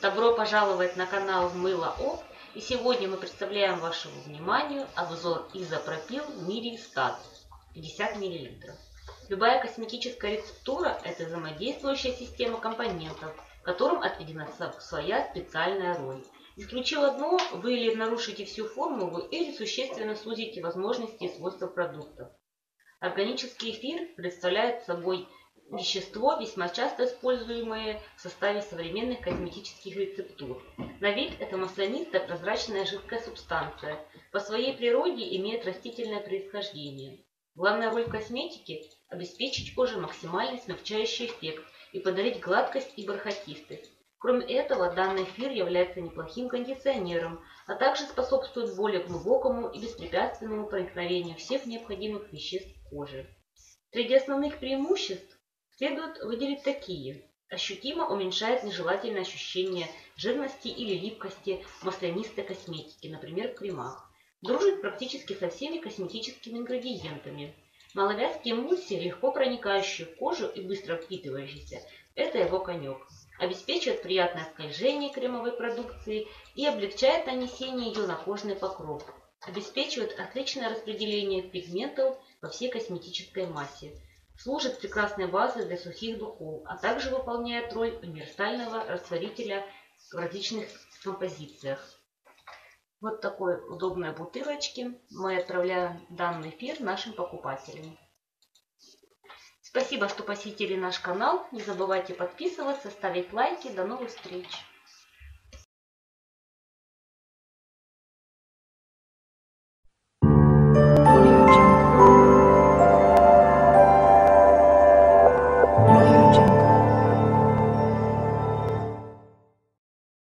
Добро пожаловать на канал Мыло Оп. И сегодня мы представляем вашему вниманию обзор изопропил Миристат 50 мл. Любая косметическая рецептура – это взаимодействующая система компонентов, которым отведена своя специальная роль. Исключив одно, вы или нарушите всю формулу, или существенно сузите возможности и свойства продуктов. Органический эфир представляет собой вещество, весьма часто используемое в составе современных косметических рецептур. На вид это маслянистая прозрачная жидкая субстанция. По своей природе имеет растительное происхождение. Главная роль косметики – обеспечить коже максимальный смягчающий эффект и подарить гладкость и бархатистость. Кроме этого, данный эфир является неплохим кондиционером, а также способствует более глубокому и беспрепятственному проникновению всех необходимых веществ кожи. Среди основных преимуществ следует выделить такие. Ощутимо уменьшает нежелательное ощущение жирности или липкости маслянистой косметики, например, в кремах. Дружит практически со всеми косметическими ингредиентами. Маловязкие эмульсии, легко проникающие в кожу и быстро впитывающиеся – это его конек обеспечивает приятное скольжение кремовой продукции и облегчает нанесение ее на кожный покров, обеспечивает отличное распределение пигментов во всей косметической массе, служит прекрасной базой для сухих духов, а также выполняет роль универсального растворителя в различных композициях. Вот такой удобной бутылочки мы отправляем данный эфир нашим покупателям. Спасибо, что посетили наш канал. Не забывайте подписываться, ставить лайки. До новых встреч!